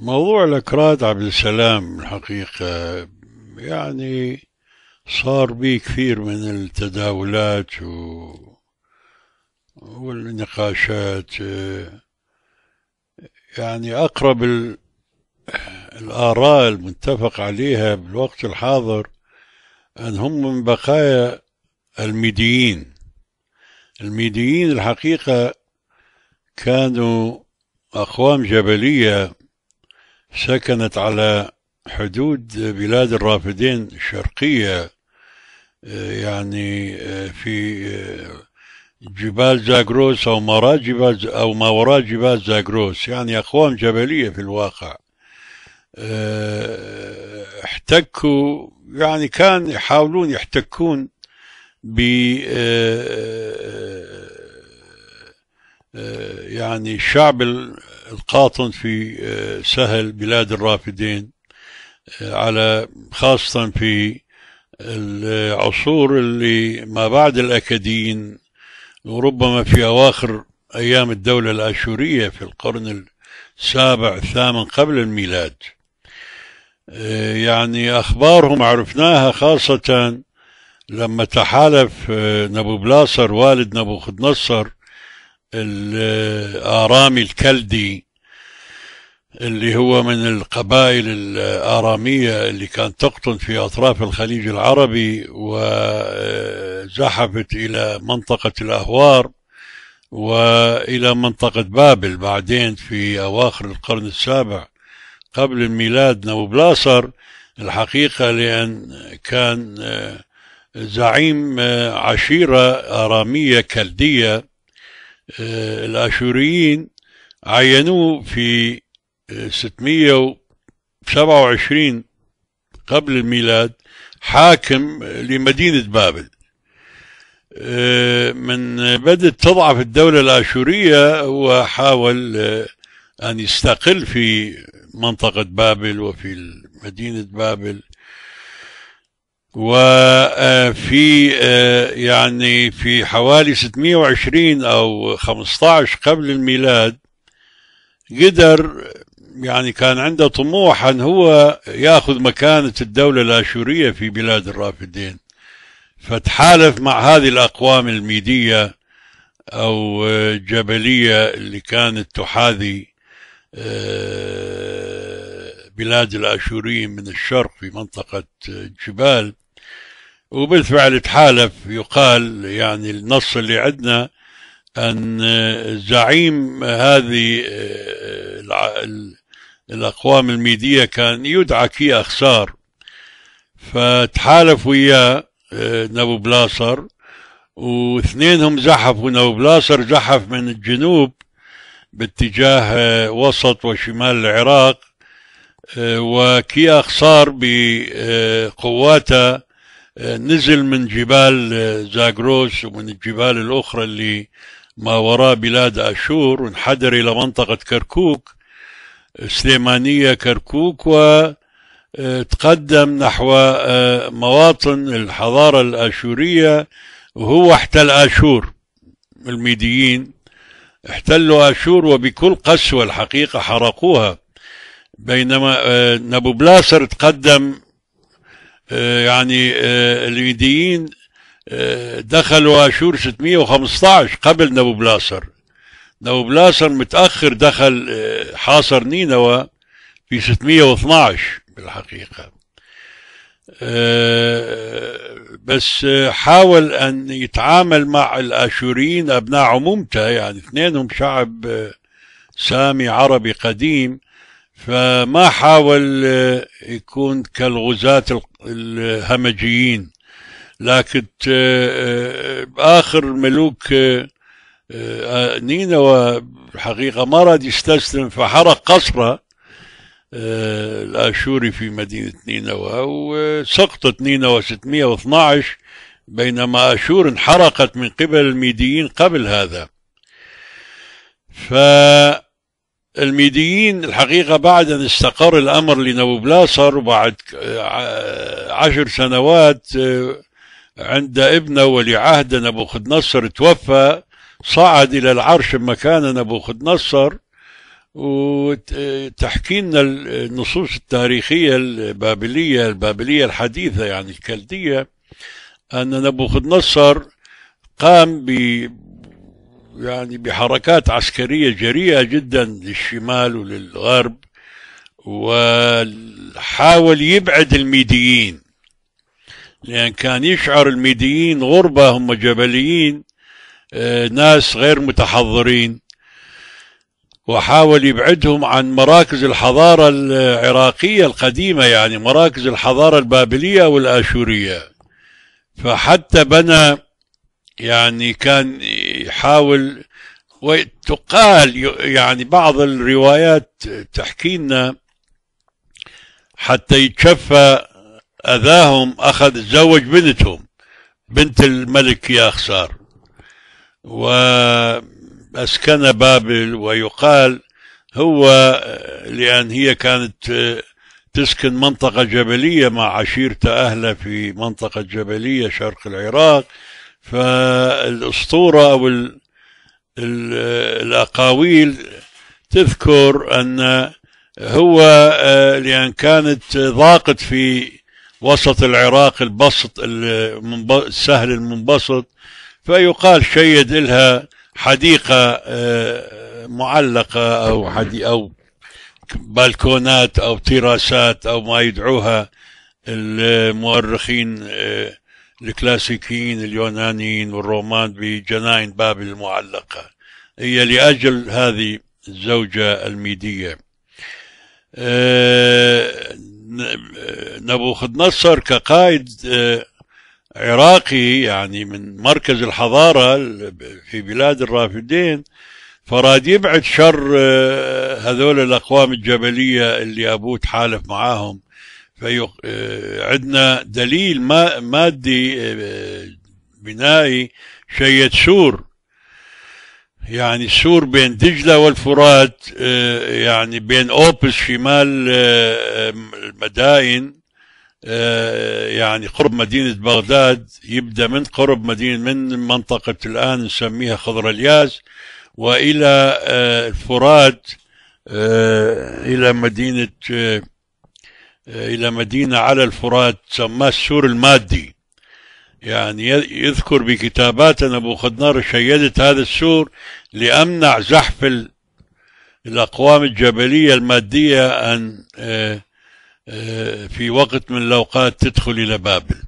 موضوع الأكراد عبد السلام الحقيقة يعني صار به كثير من التداولات و... والنقاشات يعني أقرب ال... الآراء المتفق عليها بالوقت الحاضر أن هم من بقايا الميديين. الميديين الحقيقة كانوا أقوام جبلية سكنت على حدود بلاد الرافدين الشرقية يعني في جبال زاغروس أو ما جبال أو ما وراء جبال زاغروس. يعني أقوام جبلية في الواقع. احتكوا يعني كان يحاولون يحتكون ب يعني الشعب القاطن في سهل بلاد الرافدين على خاصة في العصور اللي ما بعد الأكاديين وربما في أواخر أيام الدولة الآشورية في القرن السابع الثامن قبل الميلاد. يعني أخبارهم عرفناها خاصة لما تحالف نبو بلاصر والد نبوخذ نصر الآرامي الكلدي اللي هو من القبائل الآرامية اللي كانت تقطن في أطراف الخليج العربي وزحفت إلى منطقة الأهوار وإلى منطقة بابل بعدين في أواخر القرن السابع قبل الميلاد نوبلاصر الحقيقة لأن كان زعيم عشيرة آرامية كلدية الآشوريين عينوه في 627 قبل الميلاد حاكم لمدينة بابل. من بدأت تضعف الدولة الآشورية هو حاول أن يستقل في منطقة بابل وفي مدينة بابل. وفي يعني في حوالي 620 أو 15 قبل الميلاد قدر يعني كان عنده طموح أن هو يأخذ مكانة الدولة الآشورية في بلاد الرافدين. فتحالف مع هذه الأقوام الميدية أو جبلية اللي كانت تحاذي بلاد الآشوريين من الشرق في منطقة جبال وبالفعل تحالف يقال يعني النص اللي عندنا أن زعيم هذه الأقوام الميدية كان يدعى كي أخسار. فتحالف وياه نبو بلاصر واثنينهم زحفوا نبو بلاصر زحف من الجنوب باتجاه وسط وشمال العراق وكي أخسار بقواته نزل من جبال زاغروس ومن الجبال الأخرى اللي ما وراء بلاد أشور وانحدر إلى منطقة كركوك سليمانية كركوك وتقدم نحو مواطن الحضارة الآشورية وهو احتل آشور. الميديين احتلوا آشور وبكل قسوة الحقيقة حرقوها. بينما نبو بلاصر تقدم يعني الميديين دخلوا اشور 615 قبل نبو بلاصر نبو بلاصر متأخر دخل حاصر نينوى في 612 بالحقيقة. بس حاول أن يتعامل مع الاشوريين أبناء عمومته يعني اثنينهم شعب سامي عربي قديم. فما حاول يكون كالغزاة الهمجيين. لكن آخر ملوك نينوى الحقيقة ما راد يستسلم فحرق قصره الآشوري في مدينة نينوى وسقطت نينوى 612 بينما آشور انحرقت من قبل الميديين قبل هذا. فالميديين الحقيقة بعد أن استقر الأمر لنبو بلاصر وبعد عشر سنوات عند ابنه ولي عهد نبوخذ نصر توفى صعد إلى العرش مكان نبوخذ نصر. وتحكي لنا النصوص التاريخية البابلية البابلية الحديثة يعني الكلدية أن نبوخذ نصر قام يعني بحركات عسكرية جريئة جدا للشمال وللغرب وحاول يبعد الميديين. لأن كان يشعر الميديين غربة هم جبليين آه، ناس غير متحضرين. وحاول يبعدهم عن مراكز الحضارة العراقية القديمة يعني مراكز الحضارة البابلية والآشورية. فحتى بنى يعني كان يحاول وتقال يعني بعض الروايات تحكي لنا حتى يتشفى أذاهم أخذ تزوج بنتهم بنت الملك ياخسار. وأسكن بابل ويقال هو لأن هي كانت تسكن منطقة جبلية مع عشيرة أهله في منطقة جبلية شرق العراق فالأسطورة أو الأقاويل تذكر أن هو آه، لأن كانت ضاقت في وسط العراق البسط السهل المنبسط فيقال شيد لها حديقة آه، معلقة أو أو بالكونات أو تراسات أو ما يدعوها المؤرخين آه، الكلاسيكيين اليونانيين والرومان بجناين بابل المعلقة. هي لأجل هذه الزوجة الميدية. آه، نبوخذ نصر كقائد آه، عراقي يعني من مركز الحضارة في بلاد الرافدين فراد يبعد شر آه، هذول الأقوام الجبلية اللي أبوه تحالف معاهم. فعندنا دليل مادي بنائي شيد سور. يعني السور بين دجلة والفرات آه، يعني بين أوبس شمال آه، المدائن آه، يعني قرب مدينة بغداد. يبدأ من قرب مدينة من منطقة الآن نسميها خضر الياس وإلى الفرات إلى مدينة إلى مدينة على الفرات سماه السور المادي. يعني يذكر بكتابات نبوخذ شيدت هذا السور لأمنع زحف الأقوام الجبلية المادية أن آه، آه، في وقت من الأوقات تدخل إلى بابل.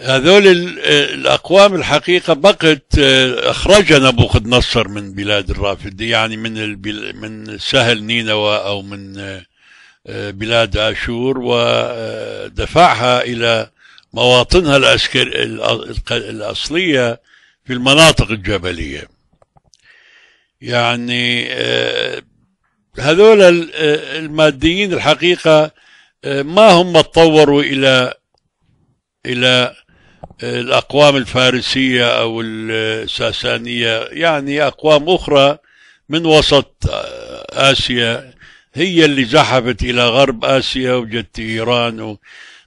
هذول الأقوام الحقيقة بقت آه، أخرج نبوخذ نصر من بلاد الرافد يعني من من سهل نينوى أو من بلاد آشور ودفعها إلى مواطنها الأسكر الأصلية في المناطق الجبلية. يعني آه، هذول آه، الماديين الحقيقة آه، ما هم تطوروا إلى إلى الأقوام الفارسية أو الساسانية. يعني أقوام أخرى من وسط آسيا. هي اللي زحفت إلى غرب آسيا وجدت إيران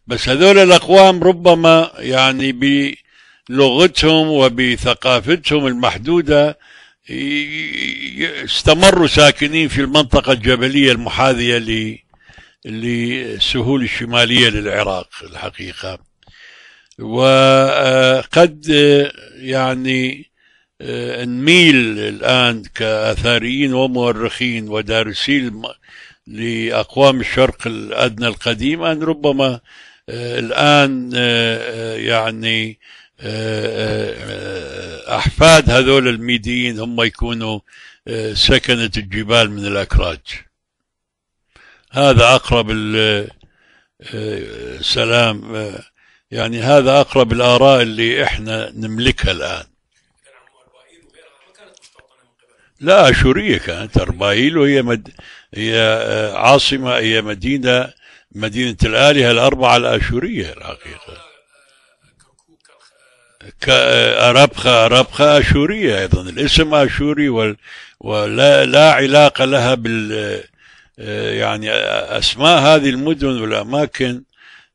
بس هذول الأقوام ربما يعني بلغتهم وبثقافتهم المحدودة استمروا ساكنين في المنطقة الجبلية المحاذية للسهول الشمالية للعراق الحقيقة. وقد يعني نميل الآن كأثاريين ومؤرخين ودارسين لأقوام الشرق الأدنى القديم أن ربما آه، الآن آه، آه، يعني أحفاد هذول الميديين هم يكونوا سكنة الجبال من الأكراج. هذا أقرب السلام يعني هذا أقرب الآراء اللي إحنا نملكها الآن. لا أشورية كانت أربايل وهي مد... هي عاصمة هي مدينة مدينة الآلهة الأربعة الآشورية الحقيقة. أربخة أربخة آشورية أيضا. الاسم آشوري وال ولا لا علاقة لها بال يعني أسماء هذه المدن والأماكن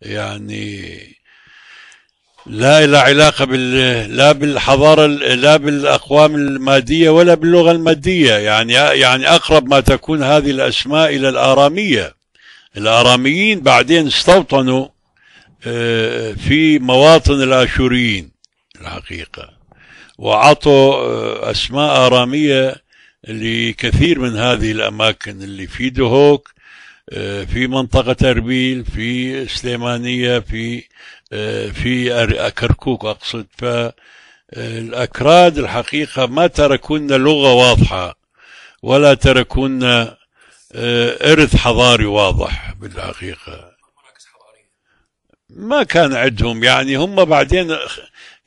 يعني لا لا علاقة بال لا بالحضارة لا بالأقوام المادية ولا باللغة المادية. يعني يعني أقرب ما تكون هذه الأسماء إلى الآرامية. الآراميين بعدين استوطنوا آه، في مواطن الآشوريين الحقيقة وعطوا آه، أسماء آرامية لكثير من هذه الأماكن اللي في دهوك آه، في منطقة أربيل في سليمانية في في كركوك أقصد. فالأكراد الحقيقة ما تركوا لنا لغة واضحة ولا تركوا لنا إرث حضاري واضح بالحقيقة. ما كان عندهم يعني هم بعدين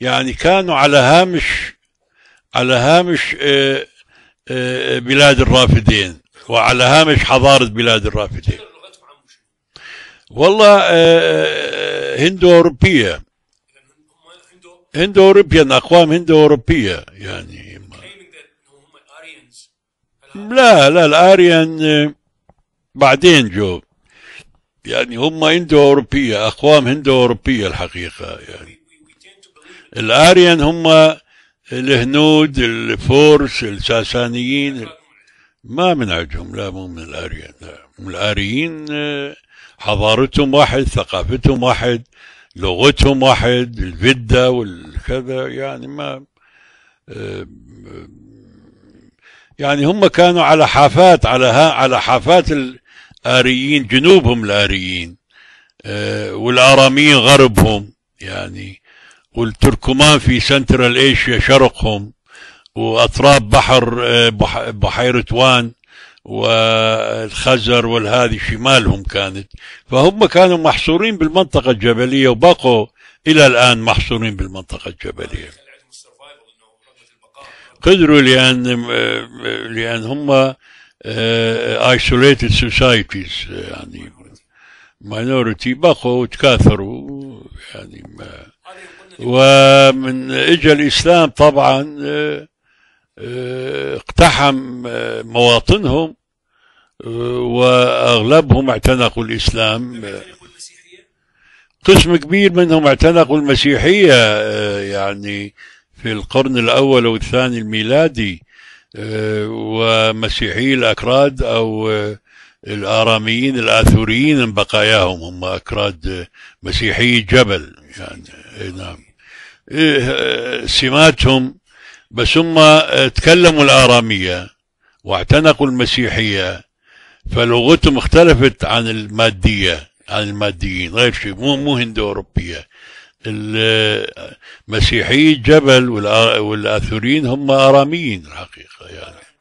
يعني كانوا على هامش على هامش آه، آه، بلاد الرافدين وعلى هامش حضارة بلاد الرافدين. والله هندو أوروبية هندو أوروبيا أقوام هندو أوروبية يعني. لا لا الآريان بعدين جو. يعني هم هندو أوروبية أقوام هندو أوروبية الحقيقة يعني. الآريان هم الهنود الفورس الساسانيين ما من عندهم لا مو من الآريان لا. من الآريين حضارتهم واحد ثقافتهم واحد لغتهم واحد الفدة والكذا يعني ما يعني هم كانوا على حافات على ها على حافات الآريين جنوبهم الآريين آه، والآراميين غربهم يعني والتركمان في سنترال إيشيا شرقهم وأطراف بحر آه، بحيرة وان والخزر والهذه شمالهم كانت. فهم كانوا محصورين بالمنطقة الجبلية وبقوا إلى الآن محصورين بالمنطقة الجبلية. قدروا لأن لأن هم isolated societies يعني minority بقوا وتكاثروا يعني ومن اجى الإسلام طبعا اقتحم مواطنهم واغلبهم اعتنقوا الاسلام. قسم كبير منهم اعتنقوا المسيحية يعني في القرن الأول والثاني الميلادي آه، ومسيحي آه، الآراميين الآثوريين من بقاياهم هم أكراد آه، مسيحي جبل يعني نعم. إيه، سماتهم بس هم تكلموا الآرامية واعتنقوا المسيحية فلغتهم اختلفت عن المادية عن الماديين غير شيء مو مو هندو أوروبية. المسيحي جبل والآثوريين هم آراميين الحقيقة يعني.